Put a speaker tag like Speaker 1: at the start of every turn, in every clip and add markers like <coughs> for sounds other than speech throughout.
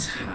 Speaker 1: It's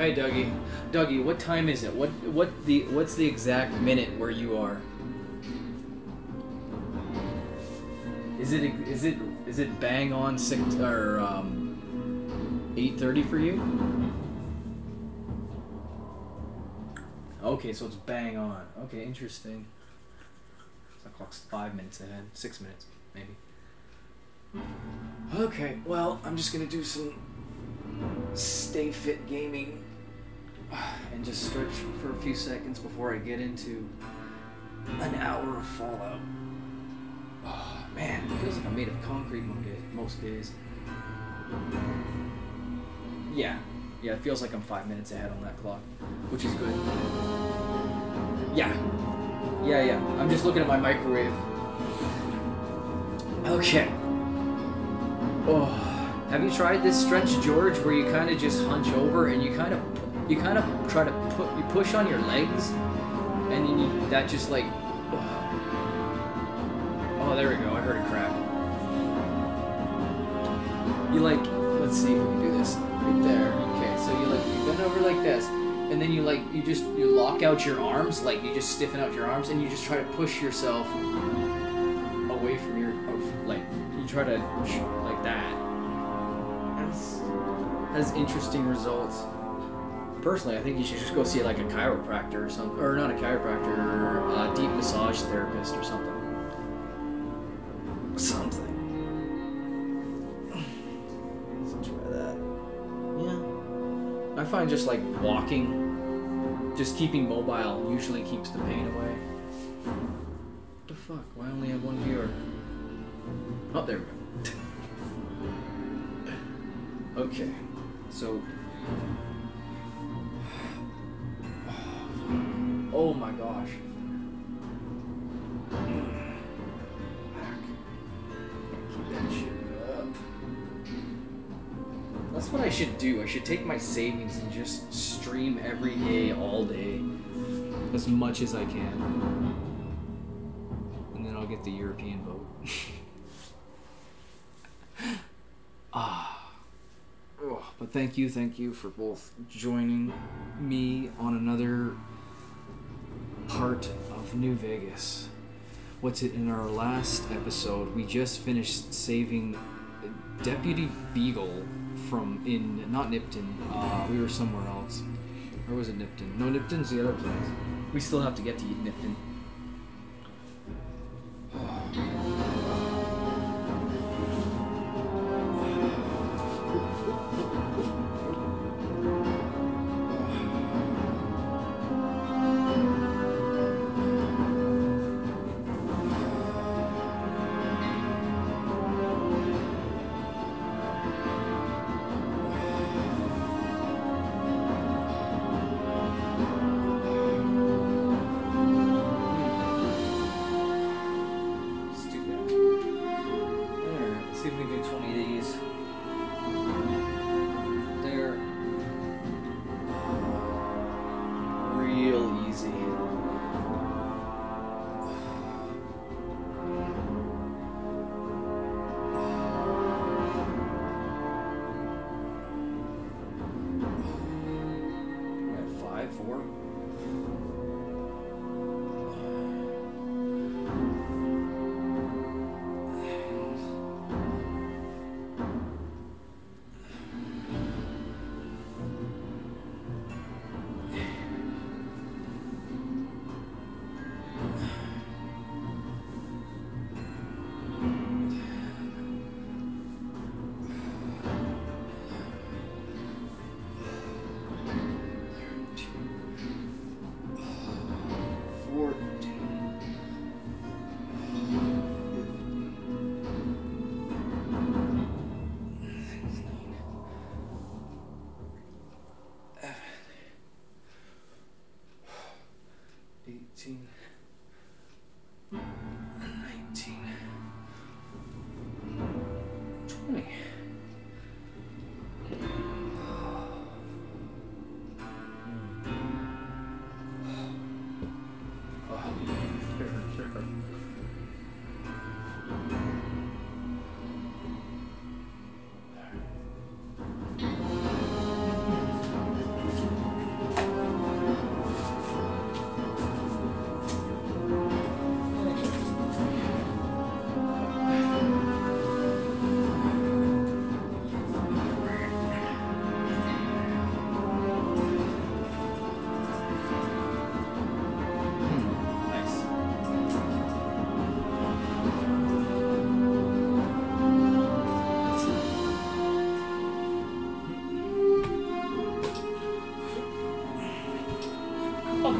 Speaker 1: hey Dougie. Dougie, what time is it? What what the what's the exact minute where you are? Is it is it is it bang on six or um eight thirty for you? Okay, so it's bang on. Okay, interesting. The clock's five minutes ahead. Six minutes, maybe. Okay, well, I'm just gonna do some stay fit gaming and just stretch for a few seconds before I get into an hour of Fallout. Oh, man, it feels like I'm made of concrete most days. Eh, most days. Yeah, yeah, it feels like I'm five minutes ahead on that clock, which is good. Yeah, yeah, yeah. I'm just looking at my microwave. Okay. Oh. Have you tried this stretch George where you kind of just hunch over and you kind of you kind of try to put you push on your legs and then you, that just like <sighs> oh there we go I heard a crack. You like let's see if we can do this right there. Okay so you like you bend over like this and then you like you just you lock out your arms like you just stiffen out your arms and you just try to push yourself away from your like you try to like that. Has, has interesting results. Personally, I think you should just go see like a chiropractor or something, or not a chiropractor, or a deep massage therapist or something. Something. So try that. Yeah. I find just like walking, just keeping mobile usually keeps the pain away. What the fuck? Why only have one viewer? Oh, there we go. <laughs> Okay, so. My gosh. That's what I should do. I should take my savings and just stream every day, all day, as much as I can. And then I'll get the European vote. <laughs> ah. Oh, but thank you, thank you for both joining me on another part of New Vegas. What's it in our last episode? We just finished saving Deputy Beagle from in not Nipton. Uh, we were somewhere else. Or was it Nipton? No, Nipton's the other place. We still have to get to Nipton.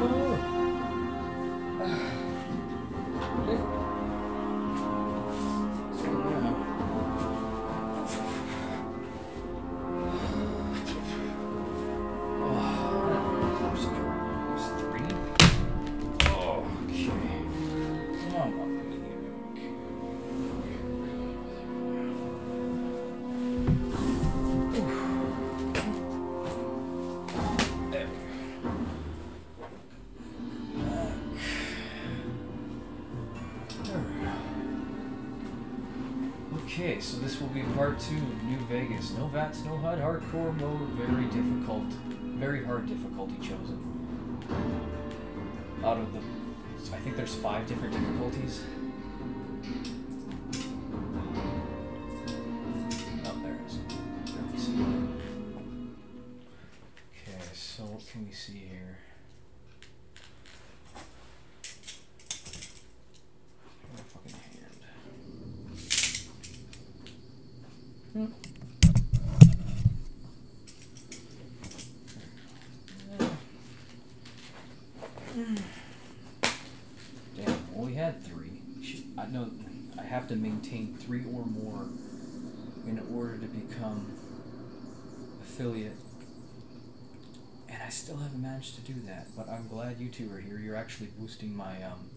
Speaker 1: Oh. No VATS, no HUD, hardcore mode, very difficult, very hard difficulty chosen. Out of the, I think there's five different difficulties. To maintain three or more in order to become affiliate. And I still haven't managed to do that, but I'm glad you two are here. You're actually boosting my um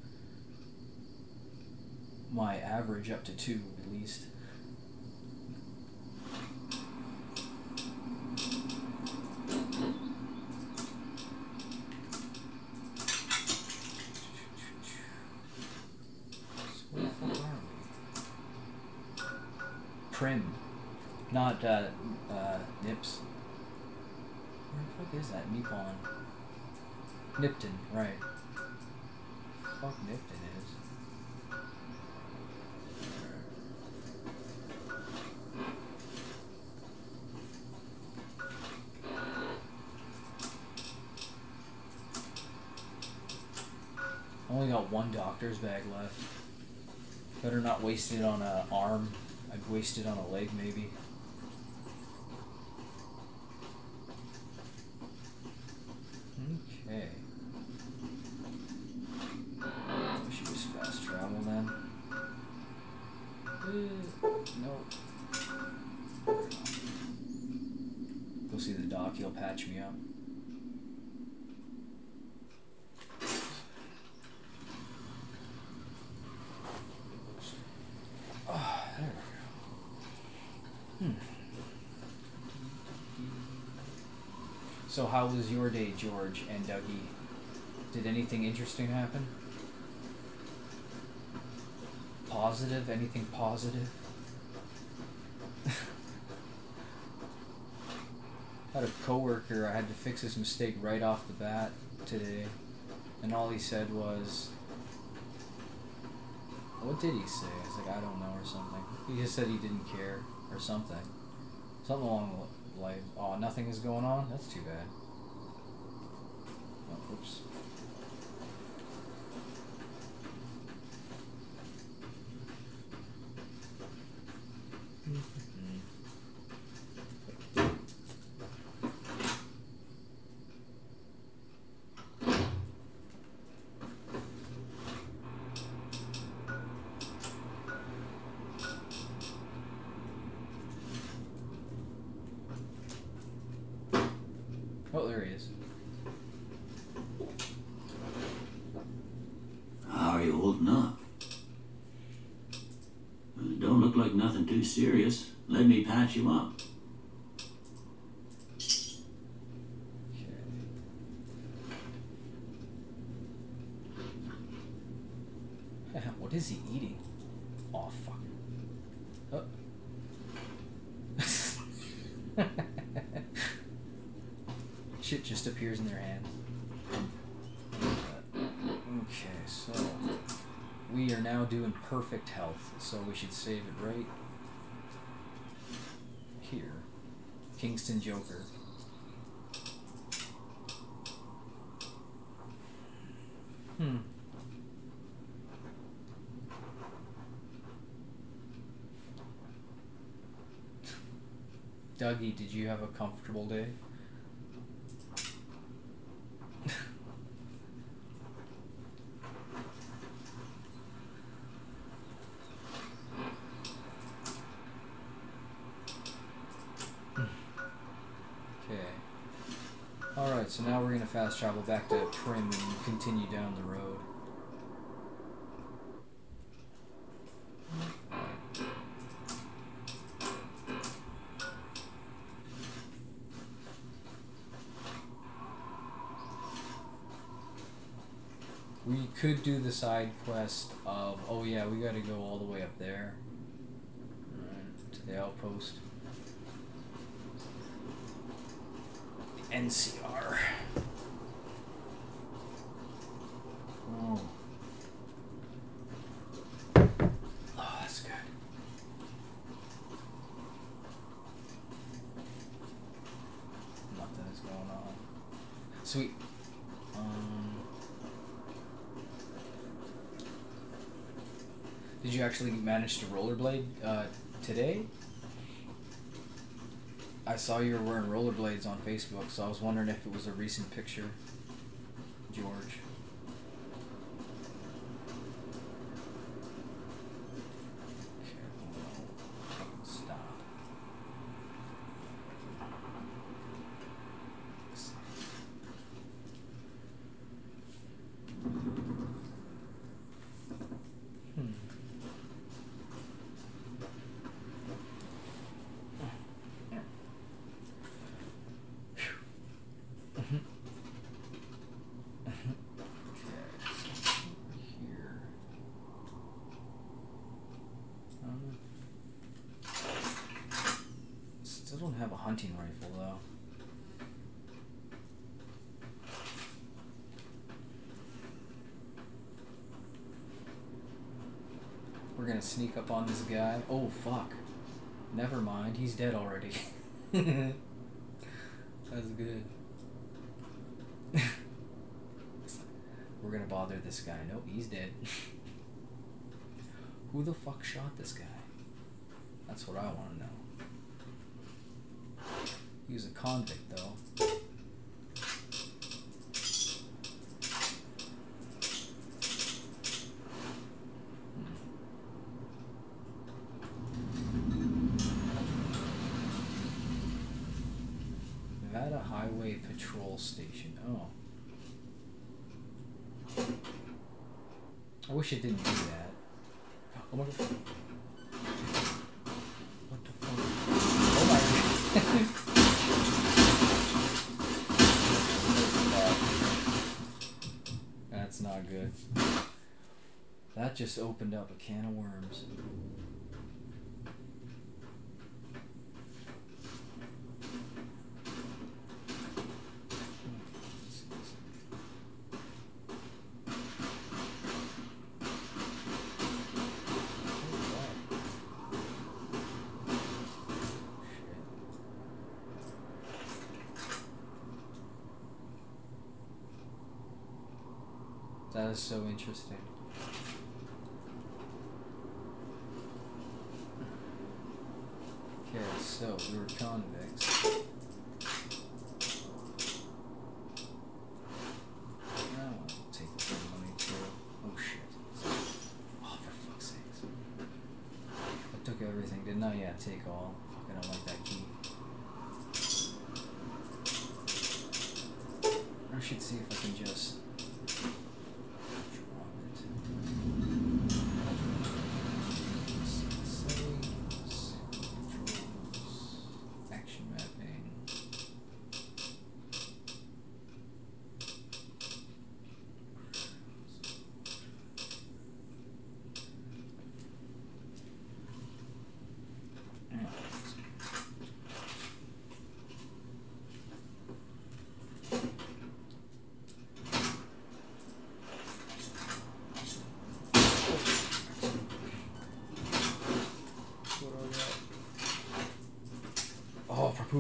Speaker 1: my average up to two at least. So where the fuck are we? Primm, not uh, uh, Nips. Where the fuck is that? Nippon. Nipton, right. Fuck Nipton is. Only got one doctor's bag left. Better not waste it on a arm. I'd waste it on a leg maybe. So, how was your day, George and Dougie? Did anything interesting happen? Positive? Anything positive? <laughs> had a coworker. I had to fix his mistake right off the bat today, and all he said was, "What did he say?" I was like, "I don't know," or something. He just said he didn't care or something, something along lines. Oh, nothing is going on. That's too bad. Oh, oops. Oh, there he is.
Speaker 2: How are you holding up? Well, it don't look like nothing too serious. Up.
Speaker 1: Okay. <laughs> what is he eating? Oh fuck. Oh. <laughs> Shit just appears in their hand. Okay, so we are now doing perfect health, so we should save it right Kingston Joker. Hmm. Dougie, did you have a comfortable day? Could do the side quest of, oh yeah, we gotta go all the way up there. To the outpost. NCR. Oh. Oh, that's good. Nothing is going on. Sweet. Um, did you actually manage to rollerblade uh, today? I saw you were wearing rollerblades on Facebook, so I was wondering if it was a recent picture, George. Okay, Stop. Hmm. Here. Um, still don't have a hunting rifle though. We're gonna sneak up on this guy. Oh fuck. Never mind, he's dead already. <laughs> That's good. <laughs> We're gonna bother this guy. Nope, he's dead. <laughs> Who the fuck shot this guy? That's what I wanna know. He was a convict though. Nevada Highway Patrol Station. Oh. I wish it didn't do that. Oh my god. Just opened up a can of worms. That is so interesting. Okay, so we were convicts. Now I'll take the money too. Oh shit. Oh, for fuck's sakes. I took everything, didn't I? Yeah, take all. Fucking don't like that key. I should see if I can just drop it. Settings, controls, action mapping.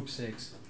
Speaker 1: Oh, for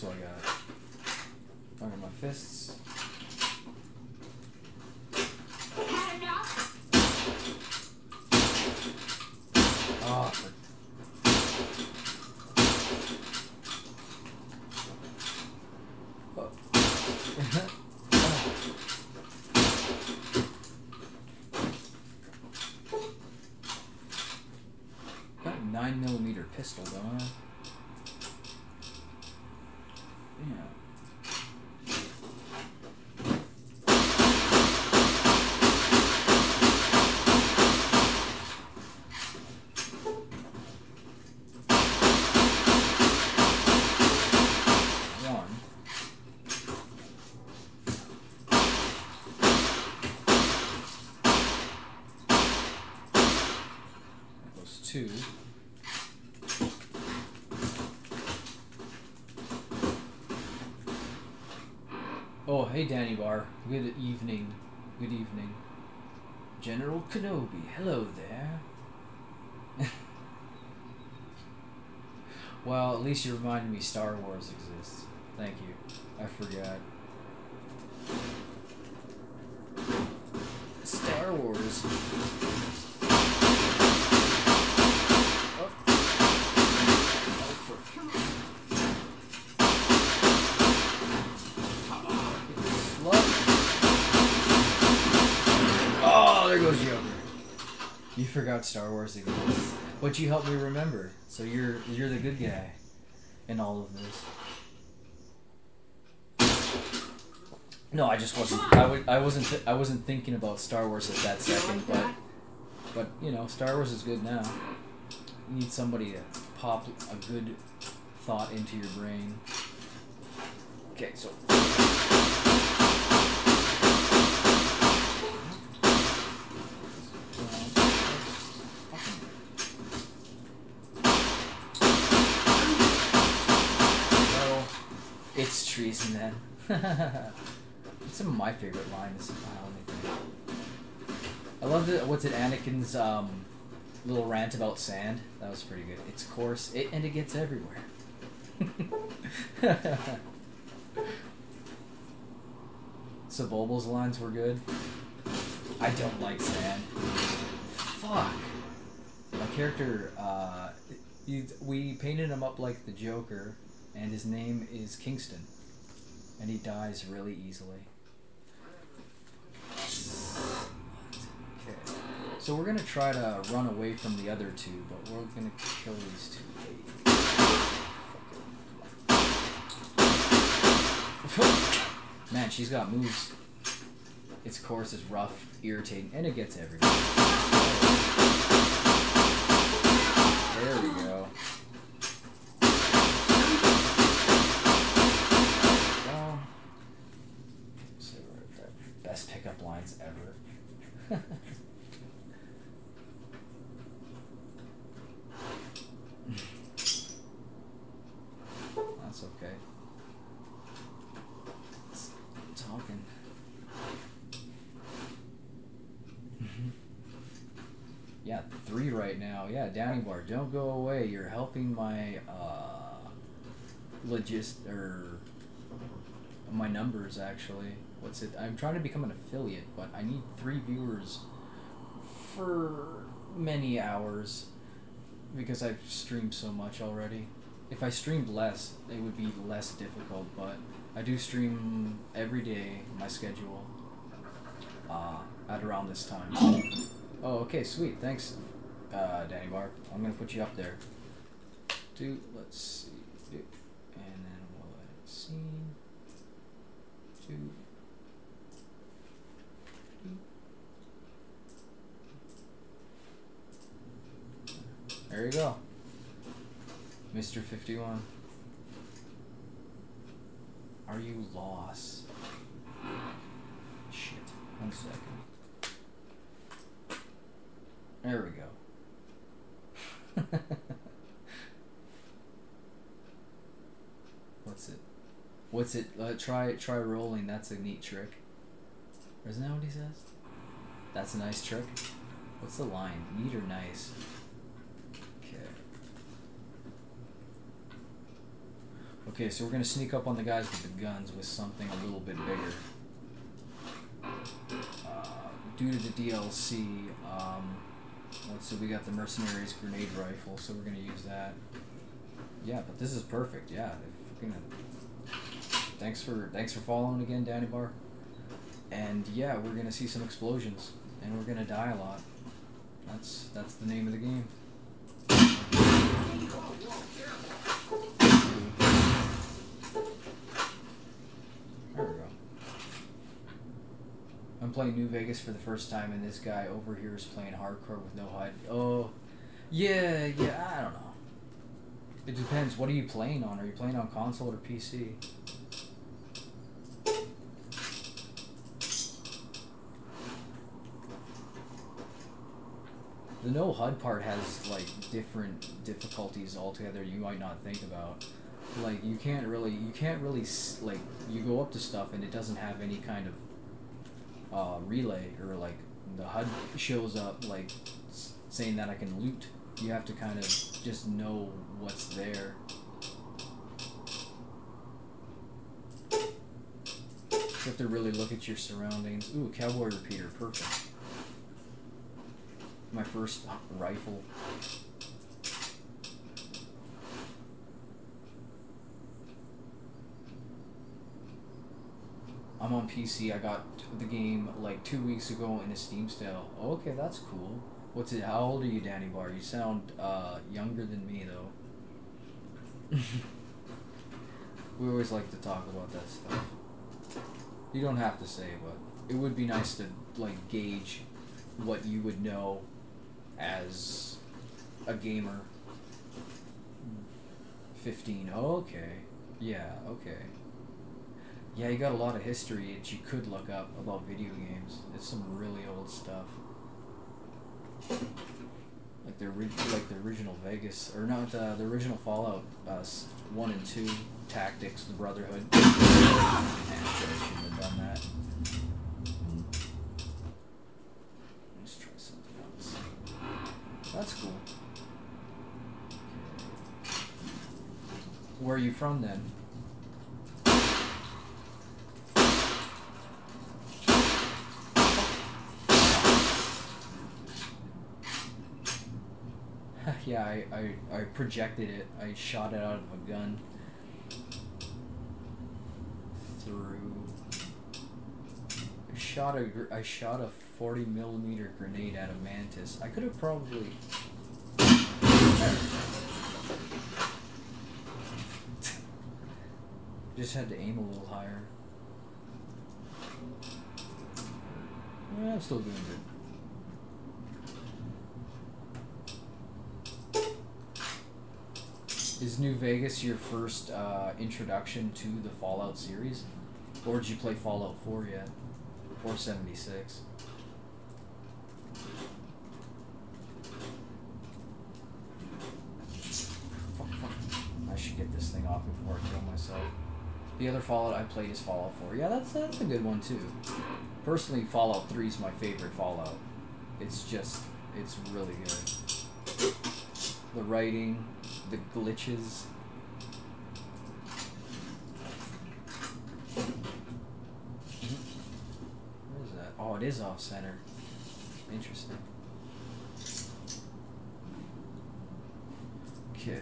Speaker 1: So I got fire my fists. Oh, <laughs> Got a
Speaker 3: nine
Speaker 1: millimeter pistol, don't I? Yeah. One. That goes two. Oh, hey, Good evening. Good evening. General Kenobi. Hello there. <laughs> well, at least you reminded me Star Wars exists. Thank you. I forgot. Star Wars. Oh. Oh, for Slut. Oh, there goes Joker. Star Wars exists, but you helped me remember. So you're you're the good guy in all of this. No, I just wasn't. I, w- I wasn't. Th- I wasn't thinking about Star Wars at that second, but but you know, Star Wars is good now. You need somebody to pop a good thought into your brain. Okay, so. No, it's treason then. <laughs> Some of my favorite lines. Think. I love the what's it Anakin's um, little rant about sand. That was pretty good. It's coarse, it, and it gets everywhere. <laughs> Sebulba's lines were good. I don't like sand. Fuck. My character, uh, we painted him up like the Joker, and his name is Kingston, and he dies really easily. Okay. So we're gonna try to run away from the other two, but we're gonna kill these two. <laughs> Man, she's got moves. Its coarse is rough, irritating, and it gets everywhere. There we. Go. So we're at the best pickup lines ever. That's okay. It's talking. yeah, three right now. Yeah, Downy Bar, don't go away. You're helping my uh, logist or my numbers actually. What's it? I'm trying to become an affiliate, but I need three viewers for many hours because I've streamed so much already. If I streamed less, it would be less difficult, but I do stream every day, my schedule, uh, at around this time. Oh, okay, sweet. Thanks, uh, Danny Bar. I'm gonna put you up there. Do let's see, do, and then we'll edit scene. Do. There you go. Mr. 51. Are you lost? Shit. One second. There we go. <laughs> What's it? What's it? Uh, try try rolling. That's a neat trick. Isn't that what he says? That's a nice trick. What's the line? Neat or nice? Okay. Okay, so we're gonna sneak up on the guys with the guns with something a little bit bigger. Uh, due to the DLC, um, let's see, we got the Mercenaries grenade rifle, so we're gonna use that. Yeah, but this is perfect. Yeah, fucking. Thanks for thanks for following again, Danny Bar. And yeah, we're gonna see some explosions, and we're gonna die a lot. That's that's the name of the game. Playing New Vegas for the first time, and this guy over here is playing hardcore with no HUD. Oh, yeah, yeah. I don't know. It depends. What are you playing on? Are you playing on console or PC? The no HUD part has like different difficulties altogether you might not think about. Like you can't really you can't really like you go up to stuff and it doesn't have any kind of uh, relay or like the HUD shows up like saying that I can loot. You have to kind of just know what's there. You have to really look at your surroundings. Ooh, cowboy repeater, perfect. My first rifle. I'm on PC. I got the game like two weeks ago in a Steam sale. Okay, that's cool. What's it? How old are you, Danny Bar? You sound uh, younger than me, though. <laughs> we always like to talk about that stuff. You don't have to say, but it would be nice to like gauge what you would know as a gamer. Fifteen. Oh, okay. Yeah. Okay. Yeah, you got a lot of history that you could look up about video games. It's some really old stuff. Like the like the original Vegas or not uh, the original Fallout uh, one and two tactics, the Brotherhood. Man, <coughs> I done that. Let's try something else. That's cool. Where are you from then? Yeah, I, I, I projected it. I shot it out of a gun. Through. I shot a I shot a forty millimeter grenade at a mantis. I could have probably. <laughs> Just had to aim a little higher. Yeah, I'm still doing good. Is New Vegas your first uh, introduction to the Fallout series? Or did you play Fallout 4 yet? Or 76? Fuck, fuck. I should get this thing off before I kill myself. The other Fallout I played is Fallout 4. Yeah, that's that's a good one too. Personally, Fallout 3 is my favorite Fallout. It's just, it's really good. The writing, the glitches. Where is that? Oh, it is off center. Interesting. Okay.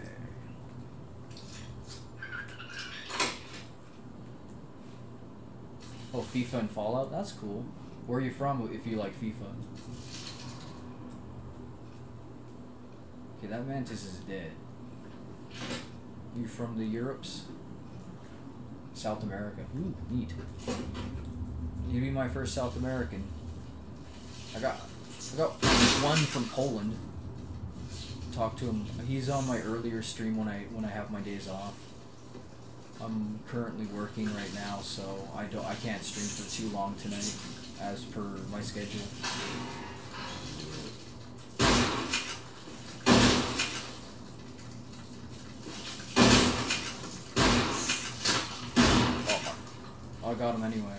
Speaker 1: Oh, FIFA and Fallout? That's cool. Where are you from if you like FIFA? Okay, that mantis is dead. You from the Europes? South America. Ooh, neat. You'd be my first South American. I got I got one from Poland. Talk to him. He's on my earlier stream when I when I have my days off. I'm currently working right now, so I don't I can't stream for too long tonight, as per my schedule. Oh, I got him anyway.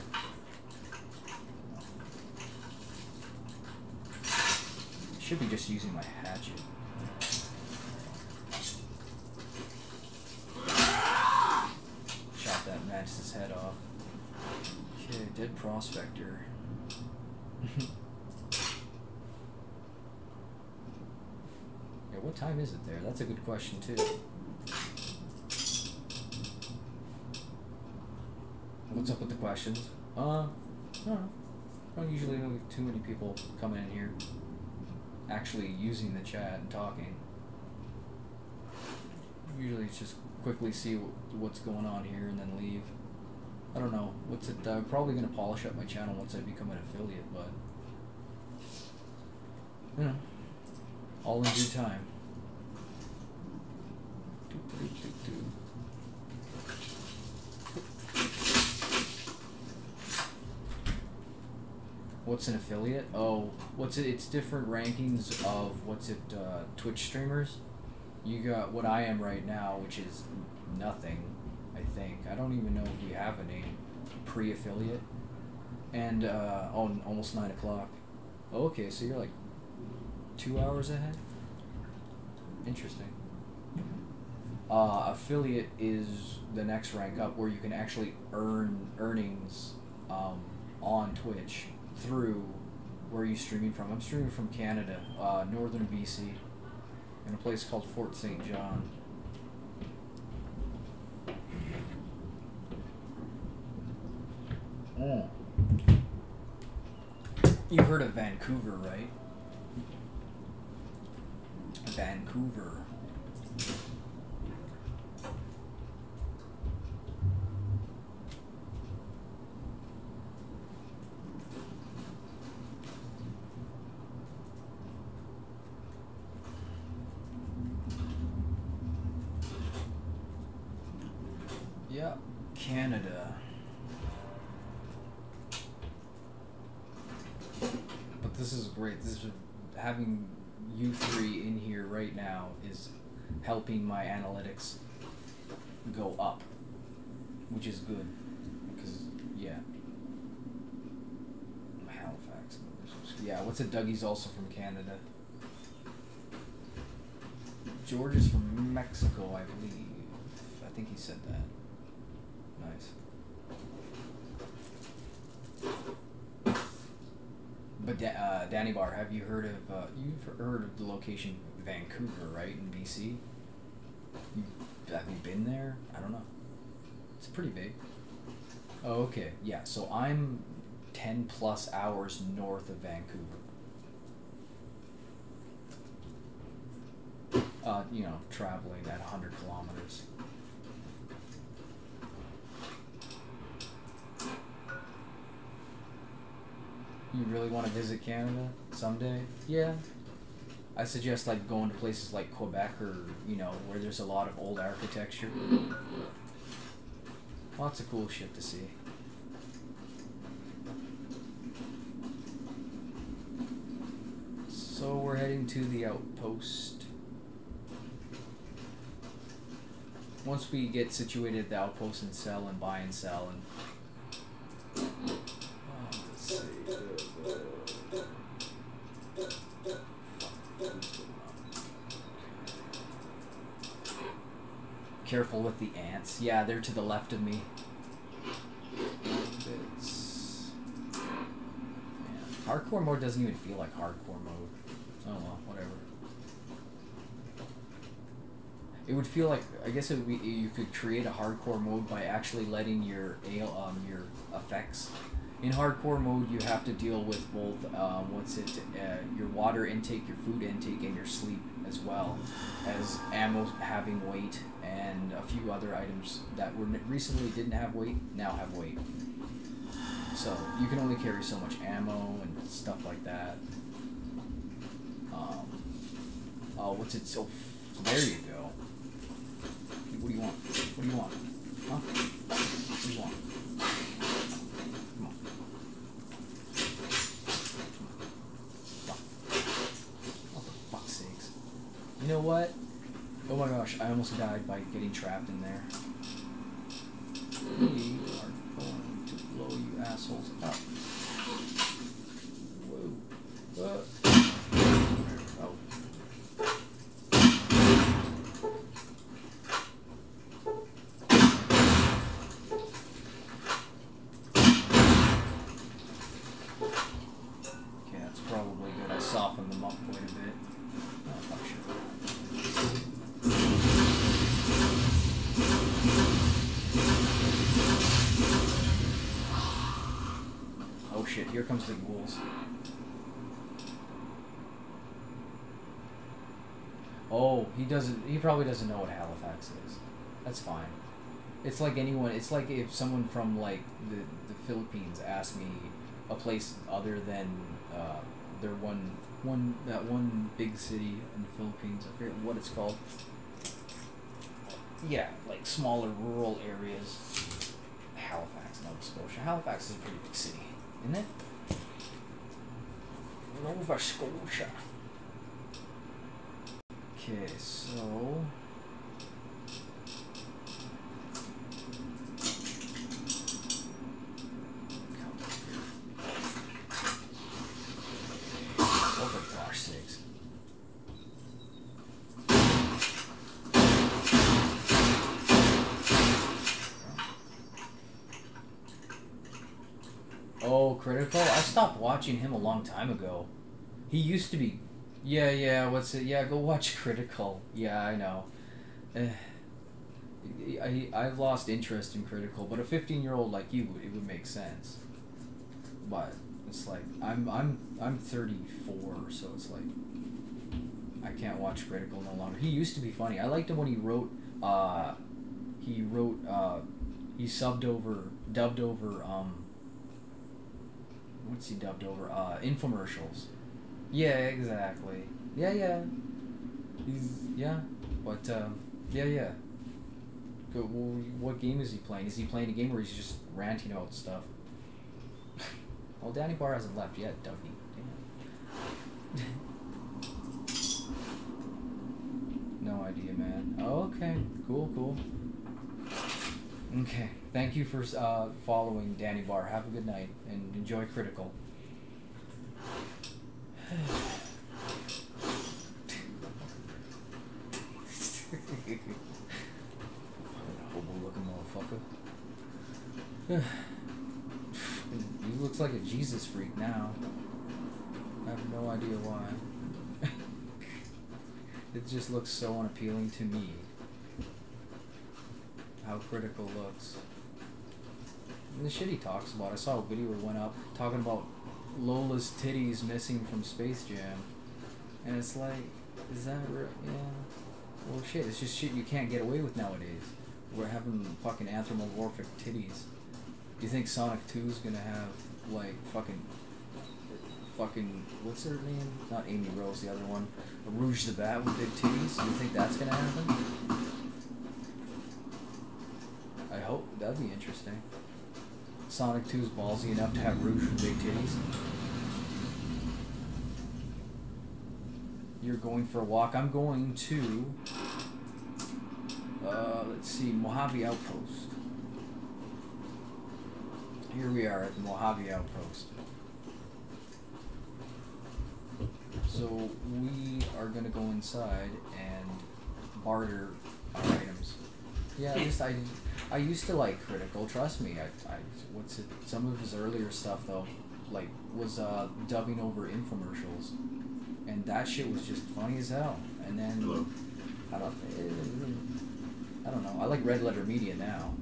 Speaker 1: Should be just using my hatchet. Chop that mantis's head off. Okay, dead prospector. yeah, what time is it there? That's a good question too. What's up with the questions? Uh, I don't know. I don't usually have too many people coming in here actually using the chat and talking. Usually it's just quickly see what's going on here and then leave. I don't know. What's it? I'm probably gonna polish up my channel once I become an affiliate, but you know, all in due time. What's an affiliate? Oh, what's it? It's different rankings of what's it? Uh, Twitch streamers. You got what I am right now, which is nothing. I think I don't even know if we have a name. Pre-affiliate, and uh, on almost nine o'clock. Oh, okay, so you're like two hours ahead. Interesting. Uh, affiliate is the next rank up where you can actually earn earnings um, on Twitch through where are you streaming from? I'm streaming from Canada, uh, northern BC, in a place called Fort St. John. Mm. You've heard of Vancouver, right? Vancouver. Yeah, Canada. But this is great. This is having you three in here right now is helping my analytics go up, which is good. Because yeah, Halifax. Yeah, what's it? Dougie's also from Canada. George is from Mexico, I believe. I think he said that. Nice. But da- uh, Danny Bar, have you heard of uh, you've heard of the location Vancouver, right in BC? Have you been there? I don't know. It's pretty big. Oh, okay. Yeah. So I'm ten plus hours north of Vancouver. Uh, you know, traveling at hundred kilometers. You really want to visit Canada someday? Yeah. I suggest like going to places like Quebec or you know where there's a lot of old architecture. Lots of cool shit to see. So we're heading to the outpost. Once we get situated at the outpost and sell and buy and sell and the ants. Yeah, they're to the left of me. Yeah. Hardcore mode doesn't even feel like hardcore mode. Oh well, whatever. It would feel like I guess it would be you could create a hardcore mode by actually letting your um your effects in hardcore mode you have to deal with both um, what's it uh, your water intake your food intake and your sleep as well as ammo having weight and a few other items that were recently didn't have weight now have weight. So you can only carry so much ammo and stuff like that. Um, oh what's it so there you go. What do you want? What do you want? Huh what do you want Come on. Oh, for fuck's sakes. You know what? Oh my gosh, I almost died by getting trapped in there. Oh, he doesn't, he probably doesn't know what Halifax is. That's fine. It's like anyone. It's like if someone from like the the Philippines asked me a place other than uh, their one one that one big city in the Philippines. I forget what it's called. Yeah, like smaller rural areas. Halifax, Nova Scotia. Halifax is a pretty big city, isn't it? Nova Scotia. Okay, so. Oh, for gosh sakes. Oh, Critical? I stopped watching him a long time ago. He used to be. Yeah, yeah, what's it? Yeah, go watch <laughs> Critical. Yeah, I know. Eh, I, I've lost interest in Critical, but a 15 year old like you, would- it would make sense. But it's like, I'm, I'm, I'm 34, so it's like, I can't watch Critical no longer. He used to be funny. I liked him when he wrote, uh, he wrote, uh, he subbed over, dubbed over, um, what's he dubbed over? Uh, infomercials. Yeah, exactly. Yeah, yeah. He's yeah, but um, yeah, yeah. Go, well, what game is he playing? Is he playing a game where he's just ranting about stuff? <laughs> well, Danny Barr hasn't left yet. Damn. <laughs> no idea, man. Okay, cool, cool. Okay, thank you for uh, following Danny Barr. Have a good night and enjoy Critical. <sighs> Hobo looking motherfucker. he looks like a Jesus freak now. I have no idea why. <laughs> it just looks so unappealing to me. How critical looks. And the shit he talks about. I saw a video that went up talking about Lola's titties missing from Space Jam. And it's like, is that real? Yeah. Well, shit, it's just shit you can't get away with nowadays. We're having fucking anthropomorphic titties. Do you think Sonic 2 is gonna have, like, fucking. Fucking. What's her name? Not Amy Rose, the other one. Rouge the Bat with big titties? Do you think that's gonna happen? I hope. That'd be interesting. Sonic 2's ballsy enough to have Rouge with big titties. You're going for a walk. I'm going to. Uh, let's see, Mojave Outpost. Here we are at the Mojave Outpost. So we are gonna go inside and barter our items. Yeah, I just I, used to like Critical. Trust me. I, I what's it? Some of his earlier stuff though, like was uh, dubbing over infomercials, and that shit was just funny as hell. And then
Speaker 2: Hello.
Speaker 1: I don't. I don't know. I like Red Letter Media now.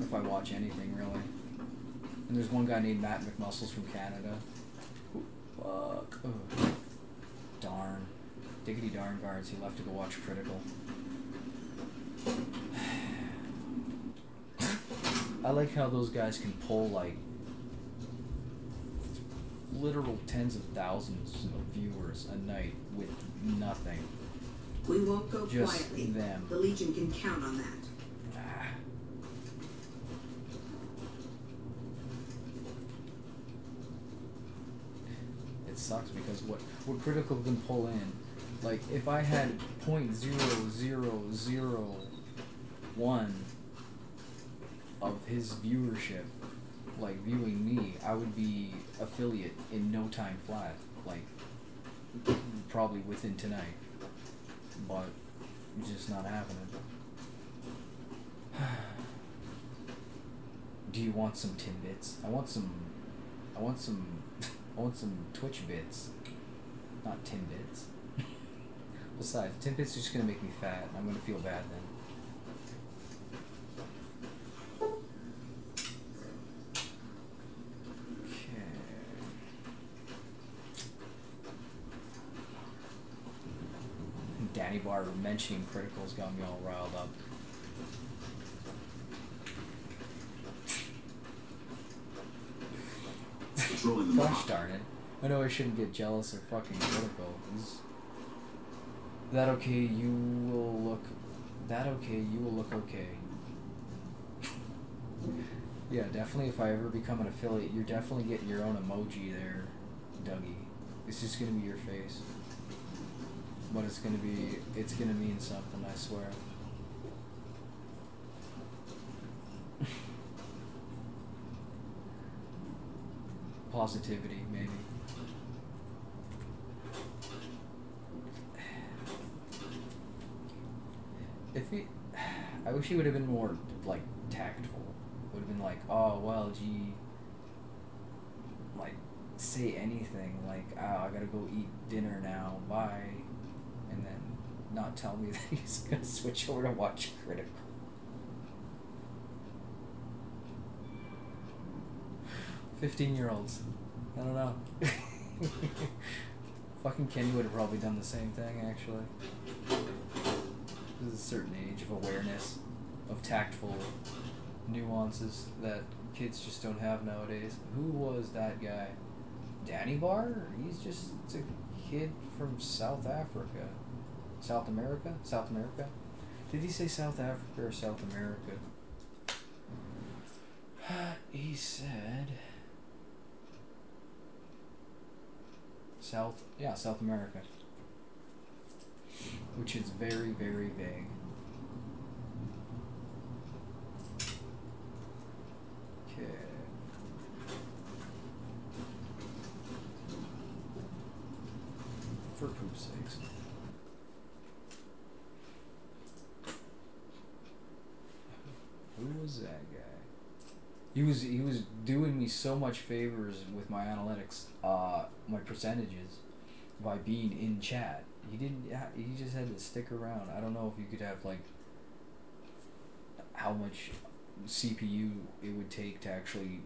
Speaker 1: If I watch anything really. And there's one guy named Matt McMuscles from Canada. Fuck. Ugh. Darn. Diggity darn guards. He left to go watch Critical. <sighs> I like how those guys can pull like literal tens of thousands of viewers a night with nothing.
Speaker 4: We won't go
Speaker 1: Just
Speaker 4: quietly.
Speaker 1: them.
Speaker 4: The Legion can count on that. <sighs>
Speaker 1: It sucks because what what critical can pull in, like if I had point zero zero zero one of his viewership, like viewing me, I would be affiliate in no time flat, like probably within tonight, but it's just not happening. <sighs> Do you want some Timbits? I want some. I want some. <laughs> I want some Twitch bits, not Timbits. <laughs> Besides, Timbits are just gonna make me fat. and I'm gonna feel bad then. mentioning criticals got me all riled up. Gosh darn it. I know I shouldn't get jealous or fucking critical. Is that okay, you will look that okay, you will look okay. Yeah, definitely if I ever become an affiliate, you're definitely getting your own emoji there, Dougie. It's just gonna be your face. But it's gonna be. It's gonna mean something. I swear. Positivity, maybe. If he, I wish he would have been more like tactful. Would have been like, oh well, gee. Like, say anything like, oh, I gotta go eat dinner now. Bye, not tell me <laughs> that he's gonna switch over to watch Critical. Fifteen year olds. I don't know. <laughs> Fucking Kenny would have probably done the same thing actually. There's a certain age of awareness, of tactful nuances that kids just don't have nowadays. Who was that guy? Danny Barr? He's just it's a kid from South Africa. South America? South America? Did he say South Africa or South America? <sighs> he said South yeah, South America. Which is very, very vague. Okay. For poop's sakes. Who was that guy? He was he was doing me so much favors with my analytics, uh, my percentages, by being in chat. He didn't. He just had to stick around. I don't know if you could have like how much CPU it would take to actually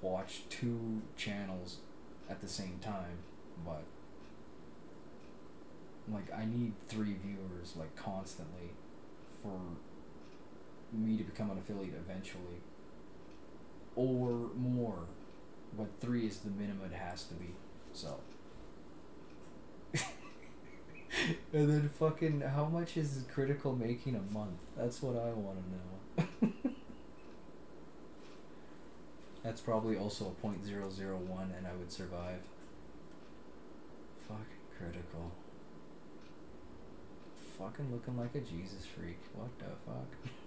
Speaker 1: watch two channels at the same time, but like I need three viewers like constantly for me to become an affiliate eventually or more but three is the minimum it has to be so. <laughs> And then fucking how much is critical making a month? That's what i want to know. <laughs> That's probably also a point zero zero one and i would survive. Fucking critical. Fucking looking like a jesus freak. What the fuck <laughs>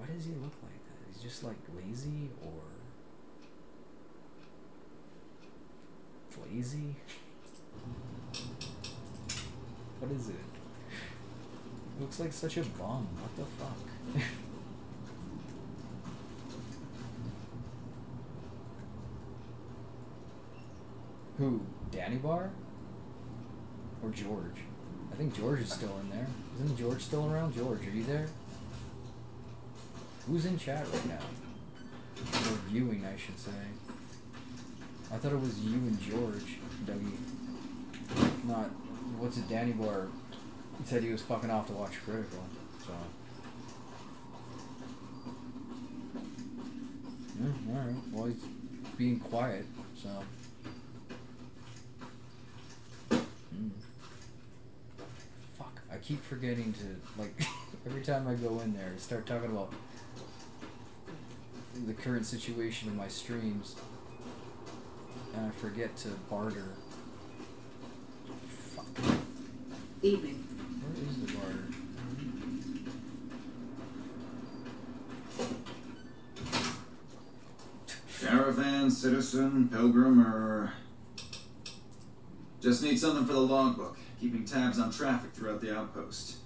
Speaker 1: Why does he look like that? He's just like lazy or lazy? What is it? Looks like such a bum. What the fuck? <laughs> Who? Danny Bar? Or George? I think George is still in there. Isn't George still around? George, are you there? Who's in chat right now? Or viewing, I should say. I thought it was you and George, Dougie. Not, what's it, Danny Bar said he was fucking off to watch Critical, so. Yeah, alright. Well, he's being quiet, so. Hmm. Fuck, I keep forgetting to, like, <laughs> every time I go in there, start talking about the current situation of my streams, and I forget to barter. Fuck.
Speaker 4: Evening.
Speaker 1: Where is the barter?
Speaker 5: Caravan, citizen, pilgrim, or. Just need something for the logbook, keeping tabs on traffic throughout the outpost.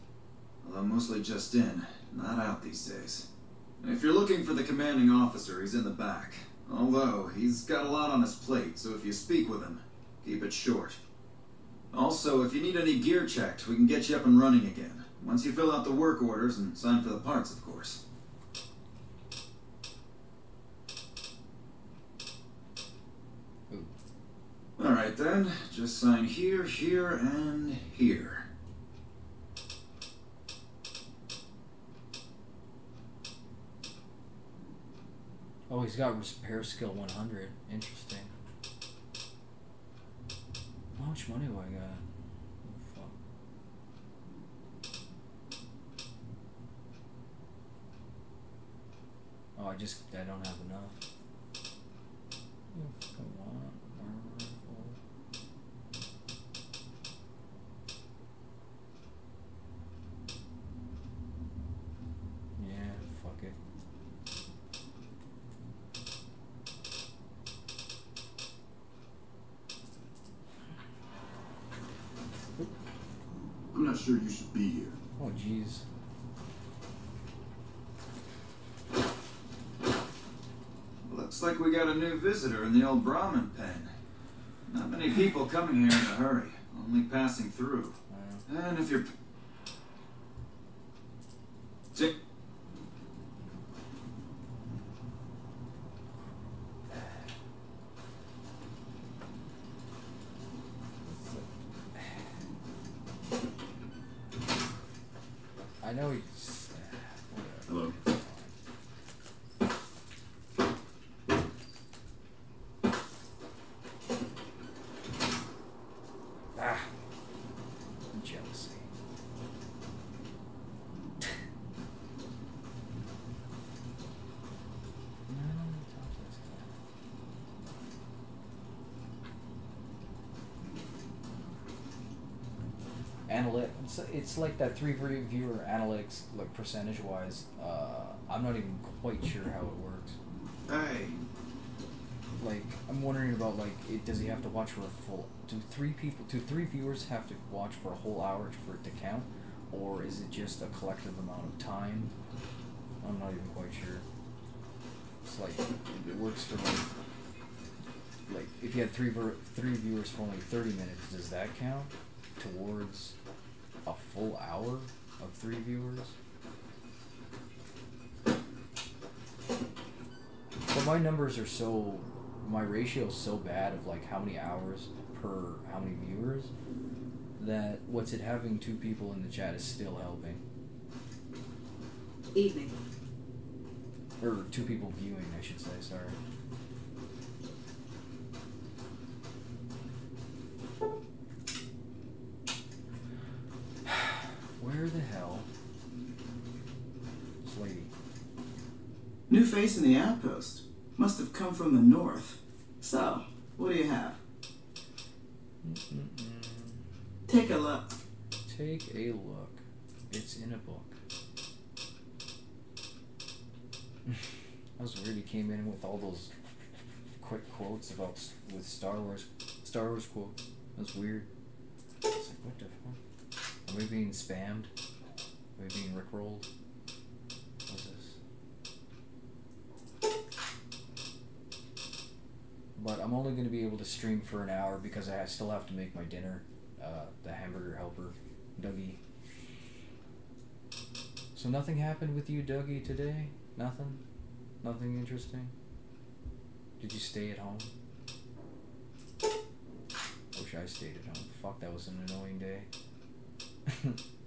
Speaker 5: Although mostly just in, not out these days. If you're looking for the commanding officer, he's in the back. Although, he's got a lot on his plate, so if you speak with him, keep it short. Also, if you need any gear checked, we can get you up and running again. Once you fill out the work orders and sign for the parts, of course.
Speaker 1: Hmm.
Speaker 5: Alright then, just sign here, here, and here.
Speaker 1: He's got repair skill 100. Interesting. How much money do I got? Oh. I just I don't have enough. Oh, fucking want armor rifle. Yeah, fuck it.
Speaker 6: I'm not sure you should be here.
Speaker 1: Oh, jeez.
Speaker 5: Looks like we got a new visitor in the old Brahmin pen. Not many people coming here in a hurry, only passing through. And if you're. J-
Speaker 1: I know he's.
Speaker 6: Hello.
Speaker 1: Ah. Jealousy. No, talk to this guy. Analyt it's, it's like that three viewer analytics like percentage wise uh, i'm not even quite sure how it works.
Speaker 5: Hey,
Speaker 1: like i'm wondering about like it, does he have to watch for a full do three people do three viewers have to watch for a whole hour for it to count? Or is it just a collective amount of time? I'm not even quite sure. It's like it, works for like like if you had three ver- three viewers for only 30 minutes does that count towards full hour of three viewers But my numbers are so, my ratio is so bad of like how many hours per how many viewers that what's it having two people in the chat is still helping.
Speaker 4: Evening.
Speaker 1: Or two people viewing, I should say, sorry. Where the hell? This lady.
Speaker 7: New face in the outpost. Must have come from the north. So, what do you have?
Speaker 1: Mm-mm-mm.
Speaker 7: Take a look.
Speaker 1: Take a look. It's in a book. <laughs> that was weird. He came in with all those quick quotes about with Star Wars, Star Wars quote. That's weird. It's like what the fuck? Are we being spammed? Are we being rickrolled? What's this? But I'm only going to be able to stream for an hour because I still have to make my dinner. Uh, the hamburger helper, Dougie. So nothing happened with you, Dougie, today? Nothing? Nothing interesting? Did you stay at home? Wish I stayed at home. Fuck, that was an annoying day. <laughs>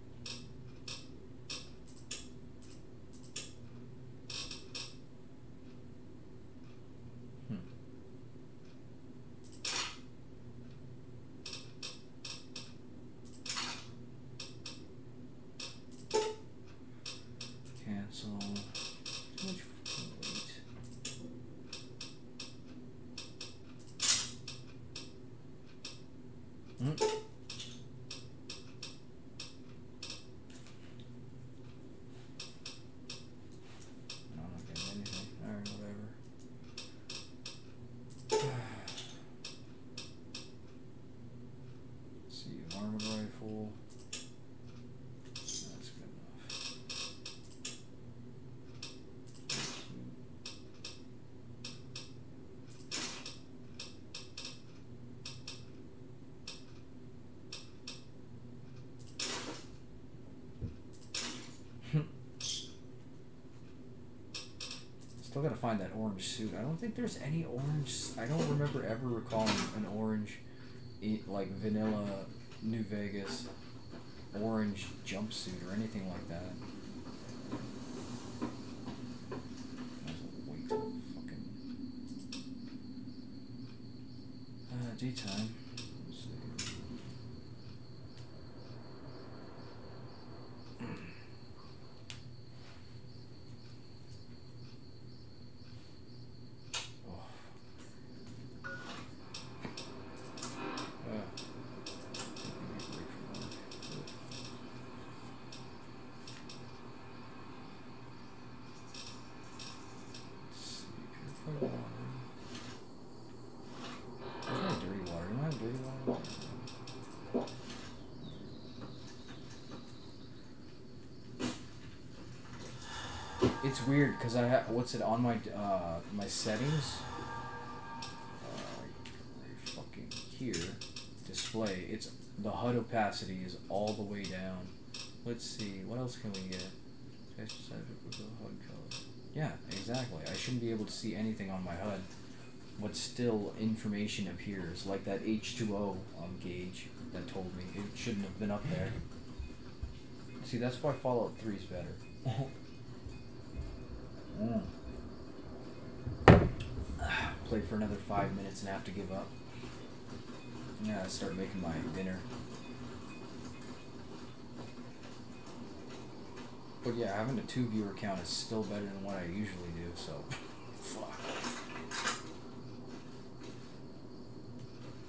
Speaker 1: Still gotta find that orange suit. I don't think there's any orange. I don't remember ever recalling an orange, like vanilla New Vegas orange jumpsuit or anything like that. Fucking... Uh, daytime. It's weird because I have what's it on my uh my settings. Uh, fucking here, display. It's the HUD opacity is all the way down. Let's see, what else can we get? Yeah, exactly. I shouldn't be able to see anything on my HUD, but still information appears, like that H2O um, gauge that told me it shouldn't have been up there. See, that's why Fallout 3 is better. <laughs> Play for another five minutes and have to give up. Yeah, I start making my dinner. But yeah, having a two viewer count is still better than what I usually do, so <laughs> fuck.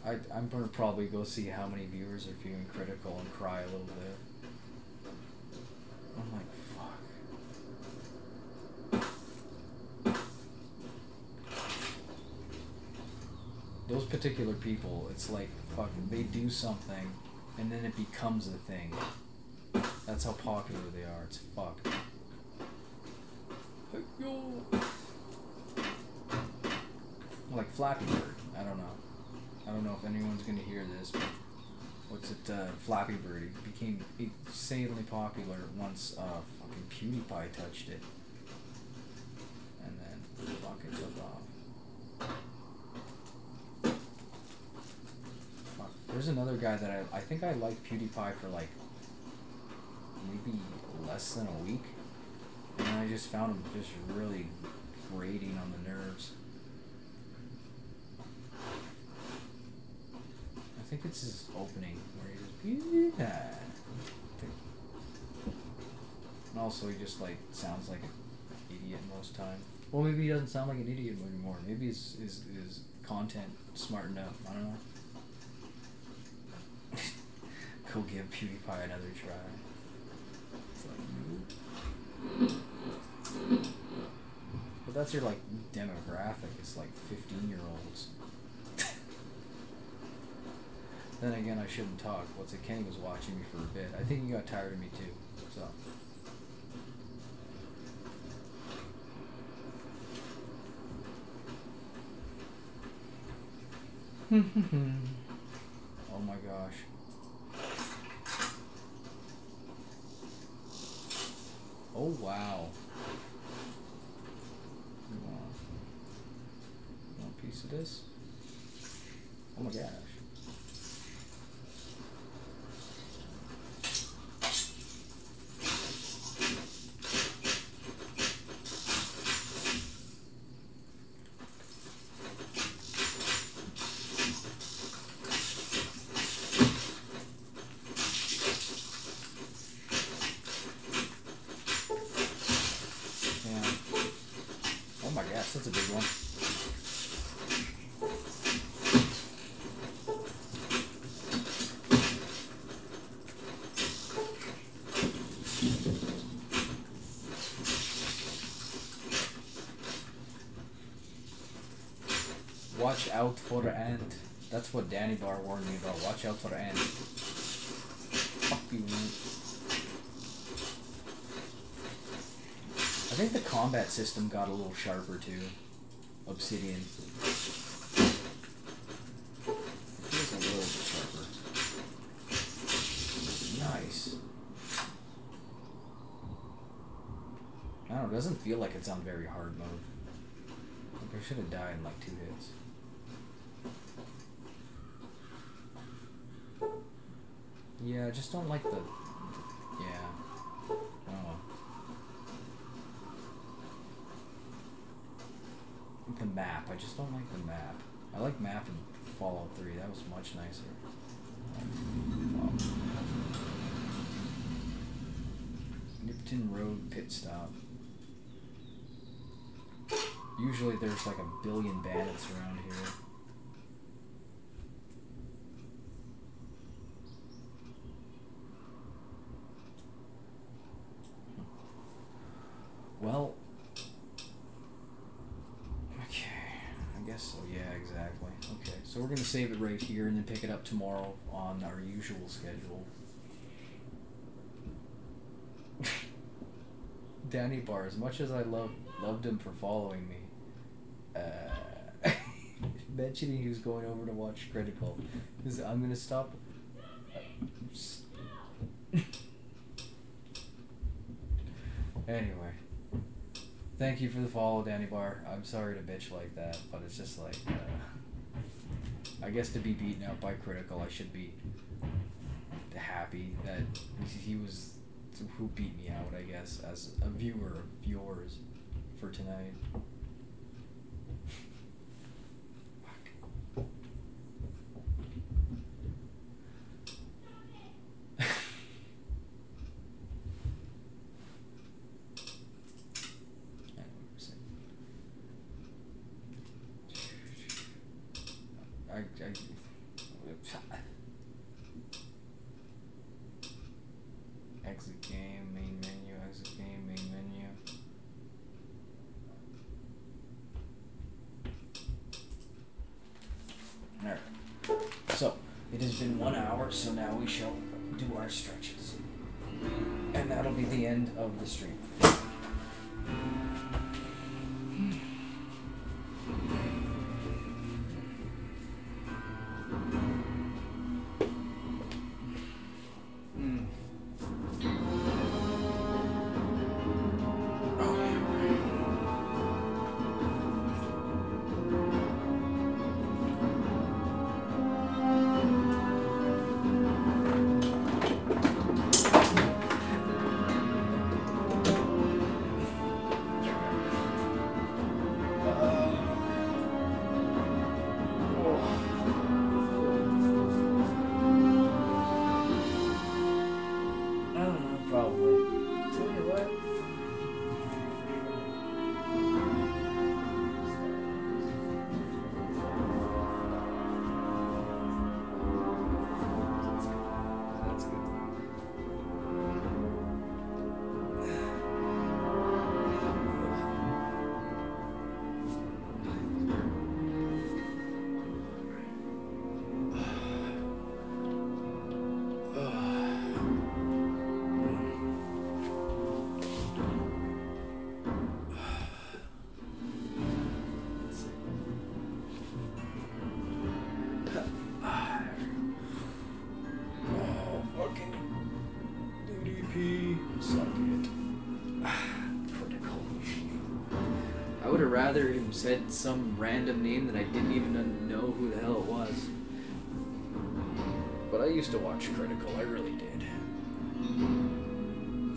Speaker 1: I, I'm gonna probably go see how many viewers are viewing critical and cry a little bit. I'm like, fuck. Those particular people, it's like, fuck, they do something and then it becomes a thing. That's how popular they are. It's fucked. Like Flappy Bird. I don't know. I don't know if anyone's gonna hear this, but what's it? Uh, Flappy Bird. It became insanely popular once uh, fucking PewDiePie touched it, and then fucking took off. Fuck. There's another guy that I I think I liked PewDiePie for like maybe less than a week, and I just found him just really grating on the nerves. I think it's his opening where he goes PewDiePie. And also, he just like sounds like an idiot most time. Well, maybe he doesn't sound like an idiot anymore. Maybe his his, his content smartened up. I don't know. Go give PewDiePie another try. But that's your like demographic. It's like fifteen year olds. <laughs> then again, I shouldn't talk. What's it? Kenny was watching me for a bit. I think he got tired of me too. So. oh <laughs> my gosh. Oh wow. You want, you want a piece of this? Oh my gosh. Yeah. Oh my gosh, that's a big one. Watch out for the end. That's what Danny Bar warned me about. Watch out for the end. Fuck you. I think the combat system got a little sharper too. Obsidian. It a little bit sharper. Nice. I don't know, it doesn't feel like it's on very hard mode. Like I should have died in like two hits. Yeah, I just don't like the. Yeah. Know. The map. I just don't like the map. I like map in Fallout 3. That was much nicer. Nipton Road pit stop. Usually there's like a billion bandits around here. Well, okay, I guess so. Yeah, exactly. Okay, so we're gonna save it here and then pick it up tomorrow on our usual schedule. <laughs> Danny Bar, as much as I love loved him for following me, uh, <laughs> mentioning he was going over to watch Critical, because I'm gonna stop. uh, <laughs> anyway, thank you for the follow, Danny Bar. I'm sorry to bitch like that, but it's just like, uh, I guess to be beaten out by Critical, I should be happy that he was who beat me out, I guess, as a viewer of yours for tonight. Fuck. I know what you're saying. I, I, exit game, main menu, exit game, main menu. Alright. So, it has been one hour, so now we shall do our stretches. And that'll be the end of the stream. <sighs> I would have rather him said some random name that I didn't even know who the hell it was. But I used to watch Critical, I really did.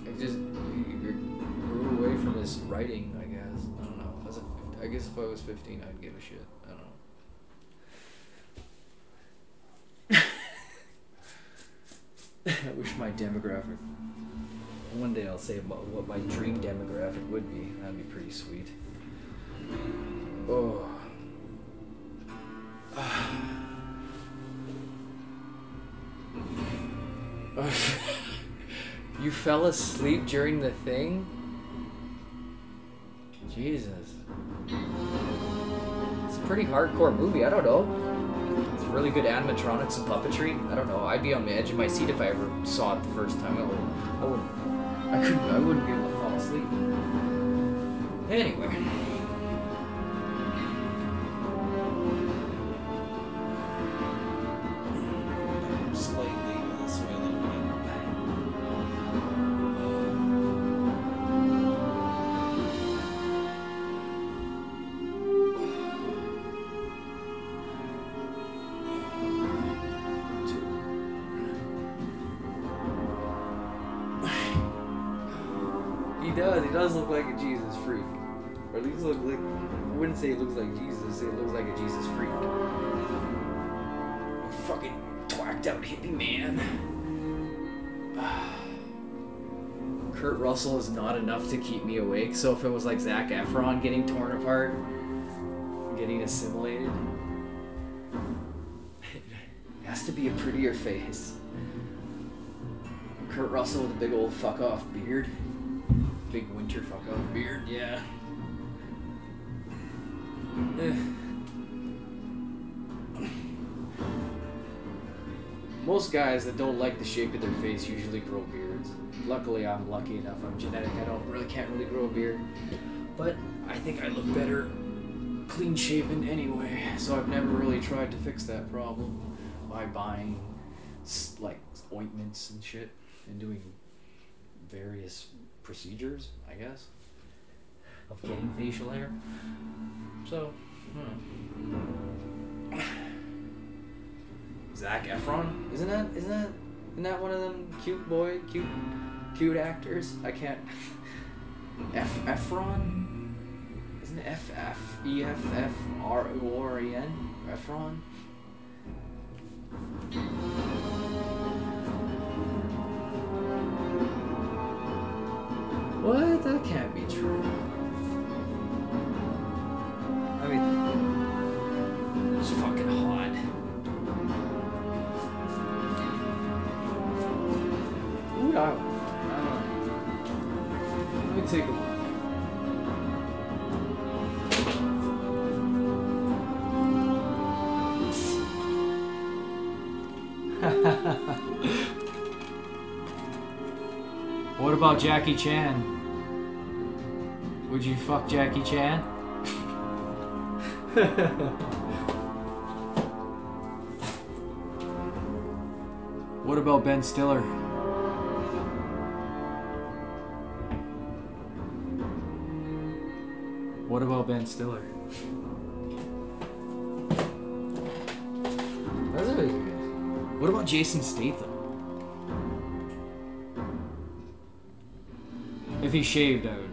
Speaker 1: I just grew away from his writing, I guess. I don't know. As a, I guess if I was 15, I'd give a shit. I don't know. <laughs> I wish my demographic. One day I'll say about what my dream demographic would be. That'd be pretty sweet. Oh. <sighs> you fell asleep during the thing? Jesus. It's a pretty hardcore movie. I don't know. It's really good animatronics and puppetry. I don't know. I'd be on the edge of my seat if I ever saw it the first time. I would. I would. I couldn't. I wouldn't be able to fall asleep. Anyway. Kurt Russell is not enough to keep me awake. So if it was like Zac Efron getting torn apart, getting assimilated, it has to be a prettier face. Kurt Russell with a big old fuck off beard. Big winter fuck off beard, yeah. Most guys that don't like the shape of their face usually grow beards. Luckily, I'm lucky enough. I'm genetic. I don't really can't really grow a beard, but I think I look better clean shaven anyway. So I've never really tried to fix that problem by buying like ointments and shit and doing various procedures. I guess of getting facial hair. So, hmm. Zac Efron, isn't that isn't that isn't that one of them cute boy cute cute actors? I can't. <laughs> F Efron, isn't it F F E F F R O R E N Efron? What? That can't be Jackie Chan? Would you fuck Jackie Chan? <laughs> what about Ben Stiller? What about Ben Stiller? That's a What about Jason Statham? If he shaved, I would.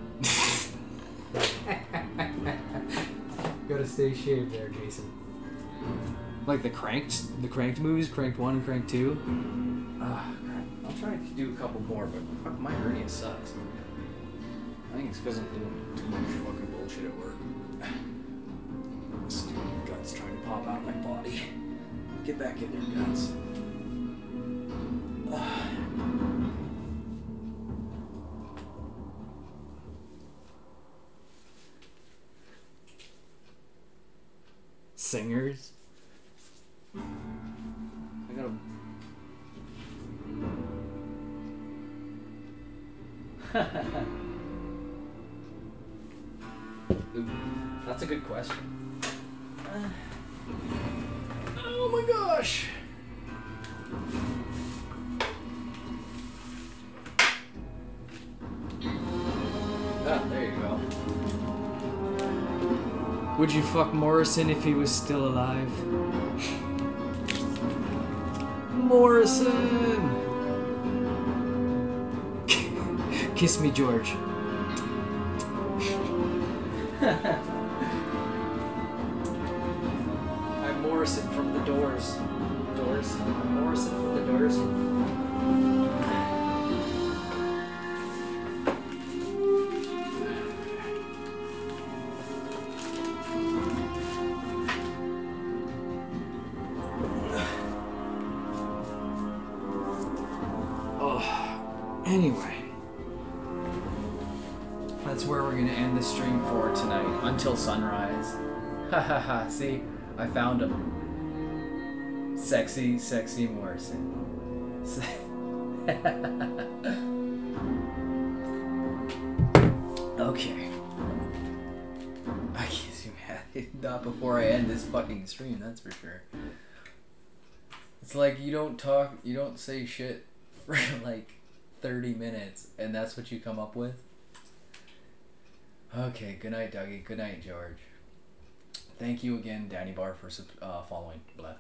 Speaker 1: <laughs> Gotta stay shaved there, Jason. Like the cranked, the cranked movies, cranked one and cranked two. Crap. I'll try to do a couple more, but fuck, my hernia sucks. I think it's because I'm doing too much fucking bullshit at work. <sighs> Stupid guts trying to pop out of my body. Get back in there, guts. Singers. Would you fuck Morrison if he was still alive? Morrison! <laughs> Kiss me, George. Sexy, Morrison. <laughs> Okay. I guess you had it not before I end this fucking stream. That's for sure. It's like you don't talk, you don't say shit <laughs> for like 30 minutes, and that's what you come up with. Okay, good night, Dougie. Good night, George. Thank you again, Danny Bar, for uh, following. Blah.